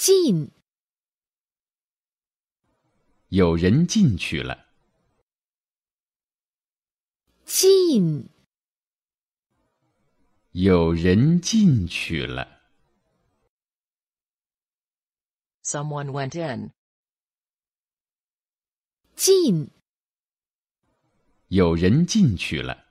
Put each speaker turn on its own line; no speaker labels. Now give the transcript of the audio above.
进
有人进去了。
进
有人进去了。
Someone went in.
进
有人进去了。